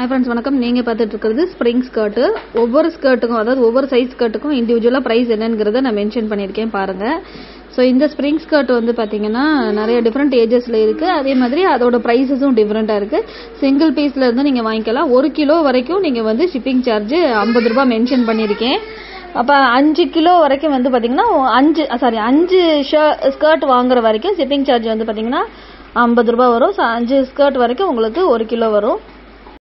Hi friends வணக்கம். நீங்கள் பார்த்துட்டு இருக்கிறது ஸ்ப்ரிங் ஸ்கர்ட்டு ஒவ்வொரு ஸ்கர்ட்டுக்கும் அதாவது ஒவ்வொரு சைஸ் ஸ்கர்ட்டுக்கும் இண்டிவிஜுவலாக ப்ரைஸ் என்னங்கிறத நான் மென்ஷன் பண்ணியிருக்கேன் பாருங்கள் ஸோ இந்த ஸ்ப்ரிங் ஸ்கர்ட் வந்து பார்த்தீங்கன்னா நிறைய டிஃப்ரெண்ட் ஏஜஸில் இருக்குது அதே மாதிரி அதோட ப்ரைஸஸும் டிஃப்ரெண்ட்டாக இருக்குது சிங்கிள் பீஸில் இருந்து நீங்கள் வாங்கிக்கலாம். ஒரு கிலோ வரைக்கும் நீங்கள் வந்து ஷிப்பிங் சார்ஜ் ஐம்பது ரூபாய் மென்ஷன் பண்ணியிருக்கேன். அப்போ அஞ்சு கிலோ வரைக்கும் வந்து பார்த்தீங்கன்னா அஞ்சு சாரி அஞ்சு ஸ்கர்ட் வாங்குற வரைக்கும் ஷிப்பிங் சார்ஜ் வந்து பார்த்தீங்கன்னா ஐம்பது ரூபா வரும். ஸோ அஞ்சு ஸ்கர்ட் வரைக்கும் உங்களுக்கு ஒரு கிலோ வரும்.